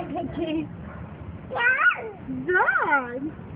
Hi, Pinky. Yeah. Dog.